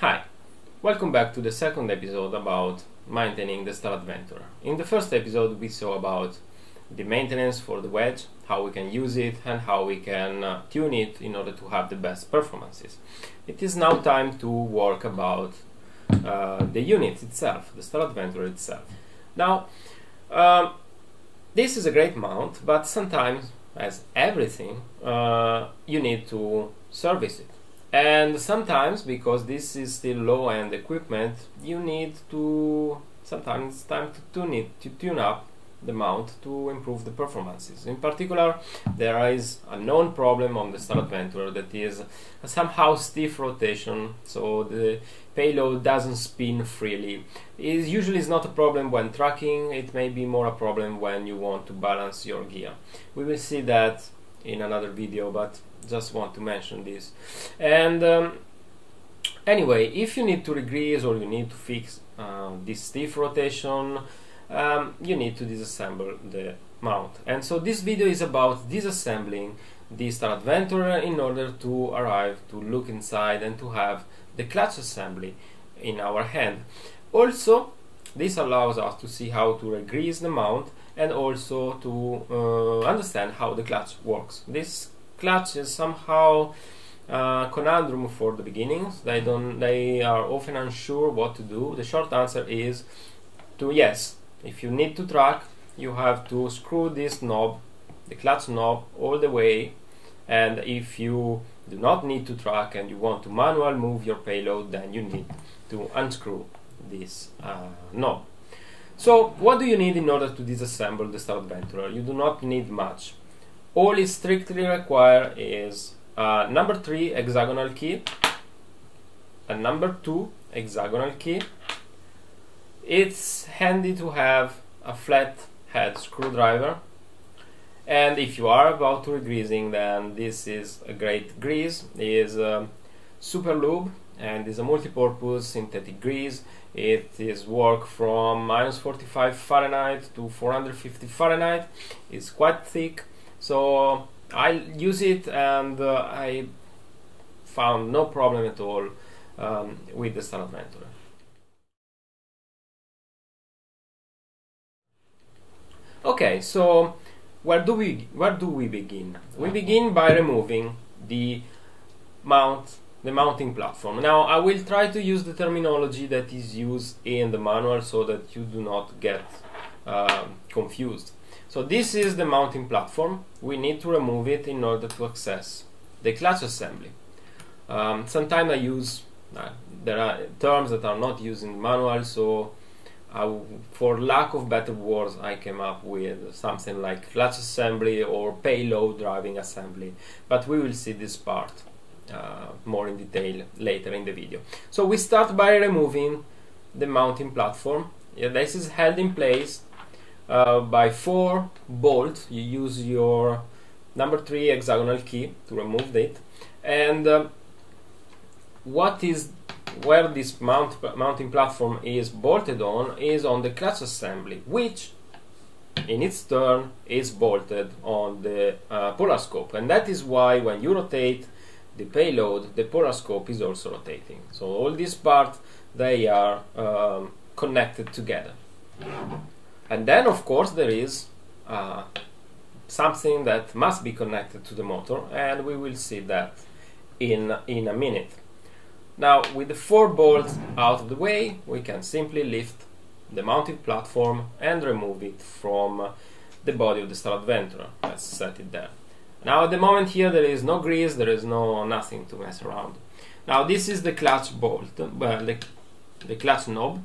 Hi, welcome back to the second episode about maintaining the Star Adventurer. In the first episode we saw about the maintenance for the wedge, how we can use it and how we can uh, tune it in order to have the best performances. It is now time to work about uh, the unit itself, the Star Adventurer itself. Now, um, this is a great mount, but sometimes, as everything, uh, you need to service it and sometimes because this is still low-end equipment you need to sometimes time to tune it to tune up the mount to improve the performances. In particular there is a known problem on the Star Adventurer that is somehow stiff rotation so the payload doesn't spin freely. It usually is not a problem when tracking it may be more a problem when you want to balance your gear. We will see that in another video but just want to mention this. And um, anyway if you need to regrease or you need to fix uh, this stiff rotation um, you need to disassemble the mount. And so this video is about disassembling the Star Adventurer in order to arrive to look inside and to have the clutch assembly in our hand. Also this allows us to see how to regrease the mount and also to uh, understand how the clutch works. This clutch is somehow uh, conundrum for the beginnings. They don't. They are often unsure what to do. The short answer is to yes. If you need to track, you have to screw this knob, the clutch knob, all the way. And if you do not need to track and you want to manual move your payload, then you need to unscrew this uh, knob. So, what do you need in order to disassemble the Star Adventurer? You do not need much all it strictly require is a number 3 hexagonal key, a number 2 hexagonal key. It's handy to have a flat head screwdriver and if you are about to regreasing then this is a great grease. It is a super lube and is a multi-purpose synthetic grease. It is work from minus 45 Fahrenheit to 450 Fahrenheit. It's quite thick so I use it and uh, I found no problem at all um, with the Star Adventurer. Okay, so where do we where do we begin? We begin by removing the mount the mounting platform. Now I will try to use the terminology that is used in the manual so that you do not get uh, confused. So this is the mounting platform. We need to remove it in order to access the clutch assembly. Um, sometimes I use, uh, there are terms that are not used in the manual, so I, for lack of better words, I came up with something like clutch assembly or payload driving assembly. But we will see this part uh, more in detail later in the video. So we start by removing the mounting platform. Yeah, this is held in place uh, by four bolts you use your number three hexagonal key to remove it. And uh, what is where this mount mounting platform is bolted on is on the clutch assembly which in its turn is bolted on the uh, polar scope. And that is why when you rotate the payload the polar scope is also rotating. So all these parts they are um, connected together and then, of course, there is uh, something that must be connected to the motor, and we will see that in, in a minute. Now, with the four bolts out of the way, we can simply lift the mounting platform and remove it from uh, the body of the Star Adventurer. Let's set it there. Now, at the moment here, there is no grease, there is no nothing to mess around. Now, this is the clutch bolt, well, the, the clutch knob.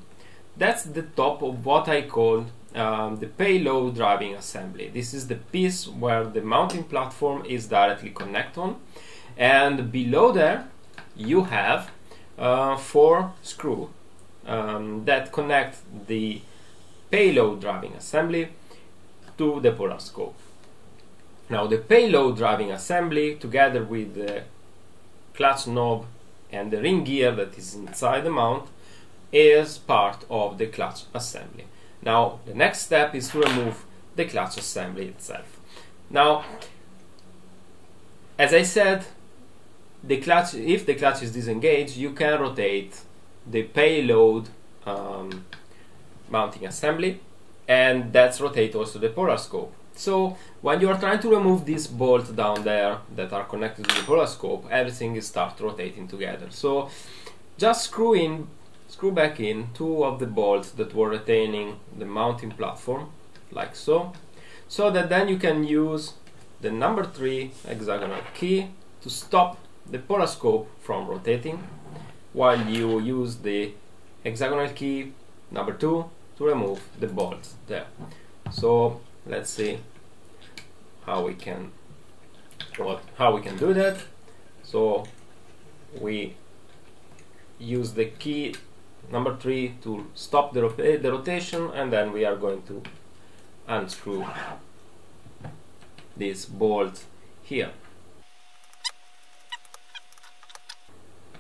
That's the top of what I call um, the payload driving assembly. This is the piece where the mounting platform is directly connected on and below there you have uh, four screw um, that connect the payload driving assembly to the polar scope. Now the payload driving assembly together with the clutch knob and the ring gear that is inside the mount is part of the clutch assembly. Now the next step is to remove the clutch assembly itself. Now, as I said, the clutch if the clutch is disengaged you can rotate the payload um, mounting assembly and that's rotate also the polar scope so when you are trying to remove these bolts down there that are connected to the polar scope everything is start rotating together so just screw in screw back in two of the bolts that were retaining the mounting platform like so so that then you can use the number 3 hexagonal key to stop the polar scope from rotating while you use the hexagonal key number 2 to remove the bolts there. So let's see how we can what how we can do that. So we use the key number 3 to stop the, eh, the rotation and then we are going to unscrew this bolt here.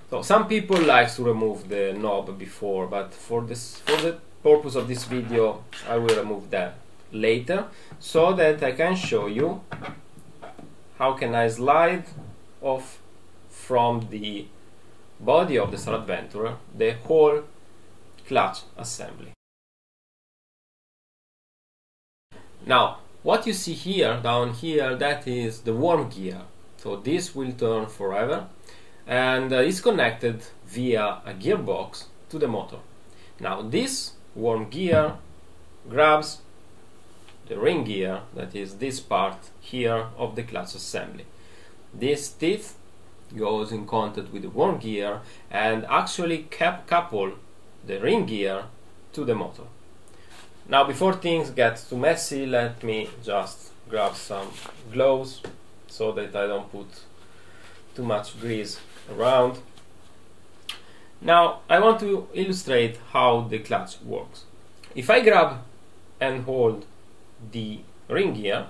So some people like to remove the knob before but for this for the purpose of this video I will remove that later so that I can show you how can I slide off from the body of the Star Adventurer the whole clutch assembly. Now what you see here down here that is the worm gear so this will turn forever and uh, is connected via a gearbox to the motor. Now this worm gear grabs the ring gear that is this part here of the clutch assembly. This teeth goes in contact with the worm gear and actually cap couple the ring gear to the motor. Now before things get too messy let me just grab some gloves so that I don't put too much grease around. Now I want to illustrate how the clutch works. If I grab and hold the ring gear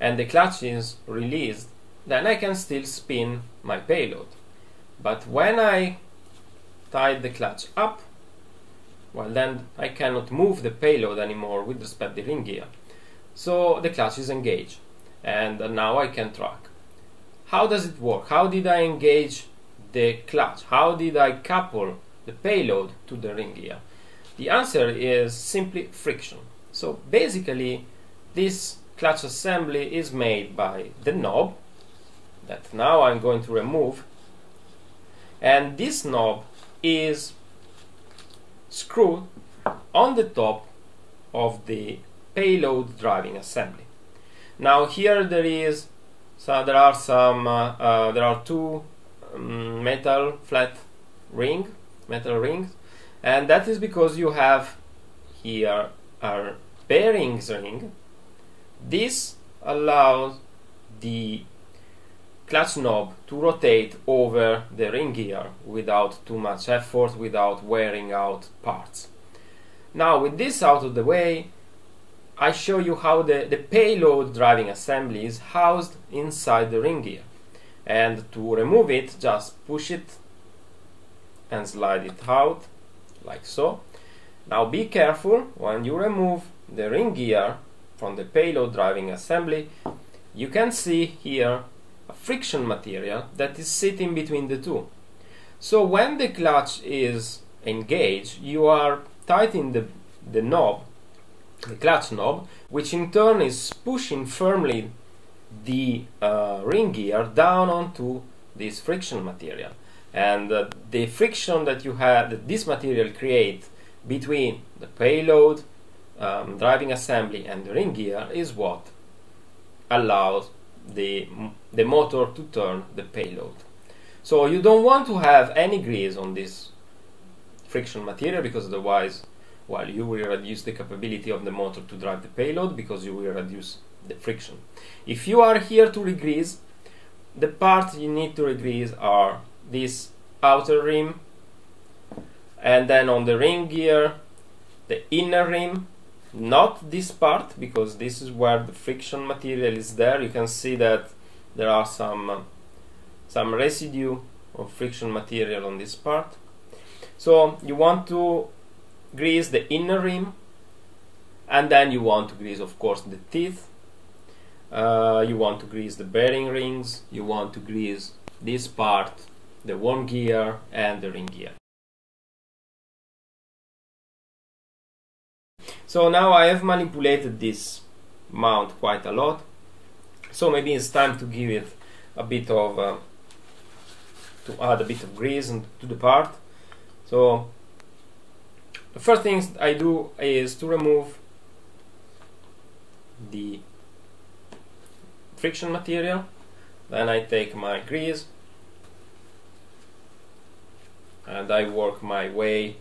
and the clutch is released, then I can still spin my payload. But when I tie the clutch up, well then I cannot move the payload anymore with respect to the ring gear. So the clutch is engaged and now I can track. How does it work? How did I engage the clutch? How did I couple the payload to the ring gear? The answer is simply friction. So basically this clutch assembly is made by the knob that now I'm going to remove and this knob is screwed on the top of the payload driving assembly. Now here there is so there are some uh, uh, there are two um, metal flat ring metal rings and that is because you have here a bearings ring this allows the clutch knob to rotate over the ring gear without too much effort, without wearing out parts. Now with this out of the way, I show you how the, the payload driving assembly is housed inside the ring gear. And to remove it, just push it and slide it out, like so. Now be careful, when you remove the ring gear from the payload driving assembly, you can see here a friction material that is sitting between the two. So when the clutch is engaged, you are tightening the, the knob, the clutch knob, which in turn is pushing firmly the uh, ring gear down onto this friction material. And uh, the friction that you have, that this material creates between the payload, um, driving assembly, and the ring gear is what allows the, the motor to turn the payload. So you don't want to have any grease on this friction material because otherwise well, you will reduce the capability of the motor to drive the payload because you will reduce the friction. If you are here to regrease, the parts you need to regrease are this outer rim and then on the ring gear the inner rim not this part because this is where the friction material is there. You can see that there are some some residue of friction material on this part. So you want to grease the inner rim and then you want to grease of course the teeth. Uh, you want to grease the bearing rings. You want to grease this part, the worm gear and the ring gear. So now I have manipulated this mount quite a lot. So maybe it's time to give it a bit of, uh, to add a bit of grease to the part. So the first thing I do is to remove the friction material then I take my grease and I work my way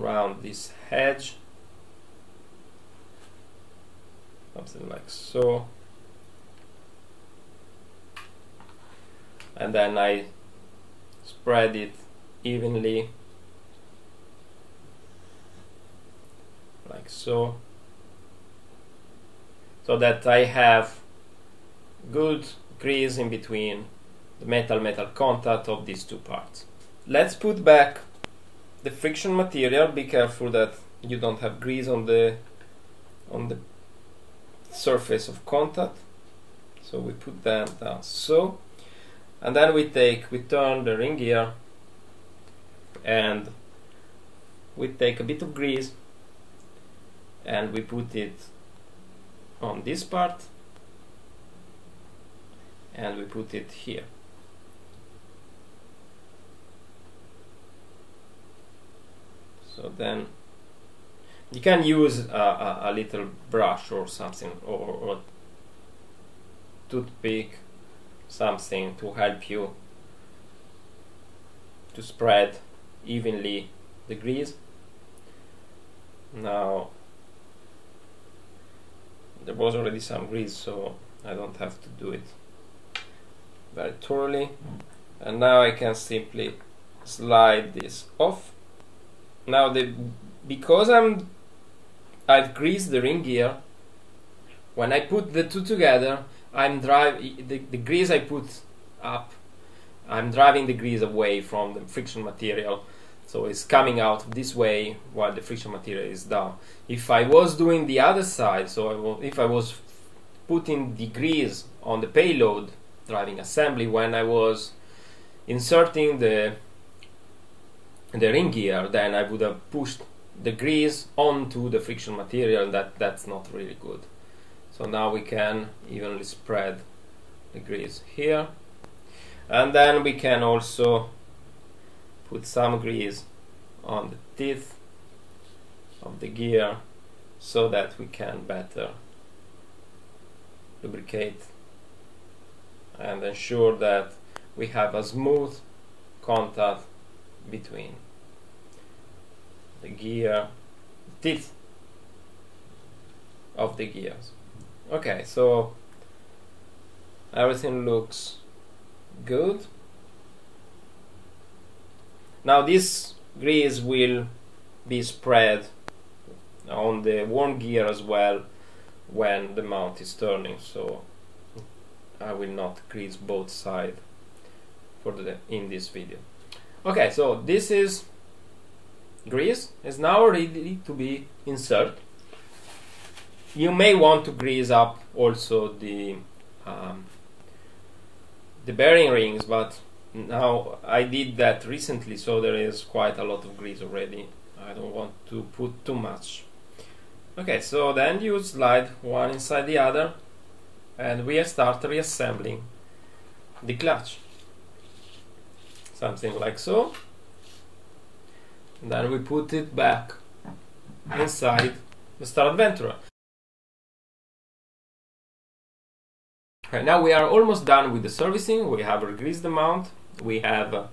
around this hedge. Something like so. And then I spread it evenly. Like so. So that I have good grease in between the metal-metal contact of these two parts. Let's put back the friction material. Be careful that you don't have grease on the on the surface of contact. So we put that down so, and then we take we turn the ring gear and we take a bit of grease and we put it on this part and we put it here. So then you can use a, a, a little brush or something or, or toothpick something to help you to spread evenly the grease. Now there was already some grease so I don't have to do it very thoroughly and now I can simply slide this off now the because I'm I've greased the ring gear when I put the two together I'm drive the, the grease I put up I'm driving the grease away from the friction material. So it's coming out this way while the friction material is down. If I was doing the other side so I if I was putting the grease on the payload driving assembly when I was inserting the the ring gear then I would have pushed the grease onto the friction material that that's not really good. So now we can evenly spread the grease here. And then we can also put some grease on the teeth of the gear so that we can better lubricate and ensure that we have a smooth contact between the gear teeth of the gears okay so everything looks good now this grease will be spread on the worm gear as well when the mount is turning so I will not grease both sides for the in this video. Okay, so this is grease is now ready to be inserted. You may want to grease up also the um, the bearing rings, but now I did that recently, so there is quite a lot of grease already. I don't want to put too much. Okay, so then you slide one inside the other and we start reassembling the clutch something like so. And then we put it back inside the Star Adventurer okay, now we are almost done with the servicing. We have greased the mount. We have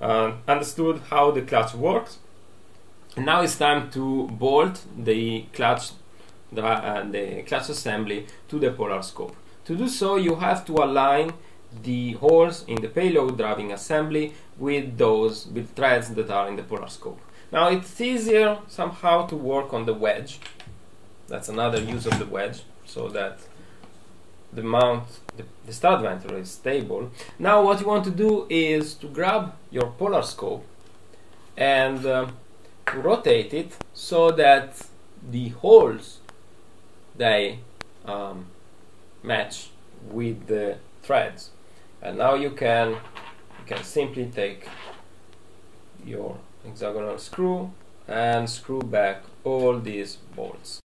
uh, understood how the clutch works. And now it's time to bolt the clutch the, uh, the clutch assembly to the polar scope. To do so, you have to align the holes in the payload driving assembly with those with threads that are in the polar scope. Now it's easier somehow to work on the wedge. That's another use of the wedge, so that the mount, the, the Star Adventurer is stable. Now what you want to do is to grab your polar scope and uh, rotate it so that the holes they um, match with the threads and now you can you can simply take your hexagonal screw and screw back all these bolts.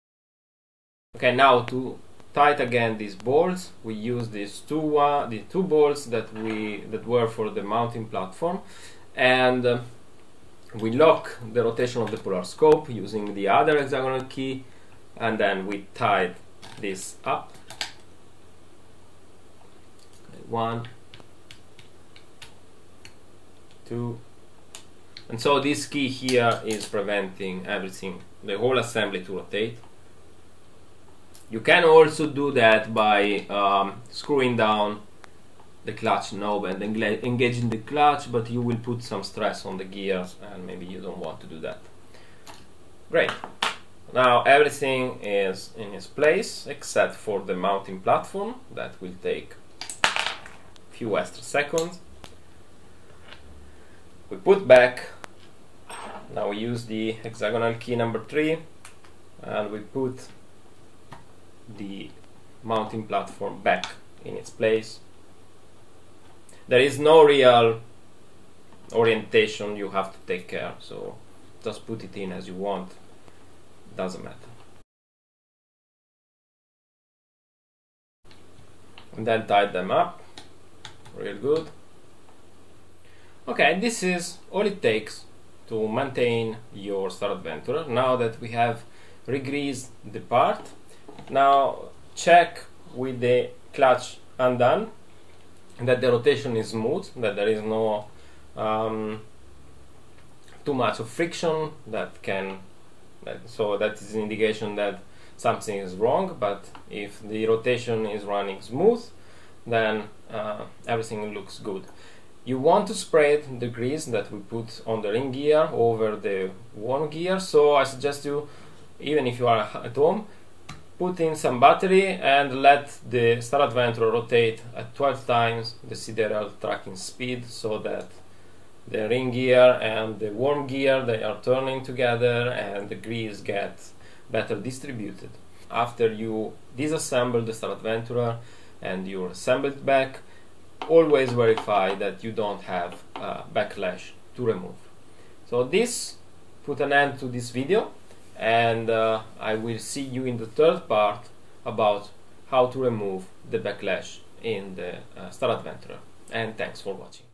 Okay now to tight again these bolts we use these two uh, the two bolts that we that were for the mounting platform. And uh, we lock the rotation of the polar scope using the other hexagonal key and then we tied this up. One two and so this key here is preventing everything. The whole assembly to rotate. You can also do that by um, screwing down the clutch knob and engaging the clutch but you will put some stress on the gears and maybe you don't want to do that. Great. Now everything is in its place except for the mounting platform that will take a few extra seconds we put back. Now we use the hexagonal key number 3 and we put the mounting platform back in its place. There is no real orientation you have to take care so just put it in as you want. Doesn't matter. And then tie them up. Real good Okay, this is all it takes to maintain your Star Adventurer. Now that we have regreased the part, now check with the clutch undone that the rotation is smooth, that there is no um, too much of friction that can, that, so that is an indication that something is wrong, but if the rotation is running smooth, then uh, everything looks good. You want to spread the grease that we put on the ring gear over the worm gear, so I suggest you, even if you are at home, put in some battery and let the Star Adventurer rotate at 12 times the sidereal tracking speed so that the ring gear and the worm gear they are turning together and the grease gets better distributed. After you disassemble the Star Adventurer and you assemble it back, always verify that you don't have uh, backlash to remove. So this put an end to this video and uh, I will see you in the third part about how to remove the backlash in the uh, Star Adventurer and thanks for watching.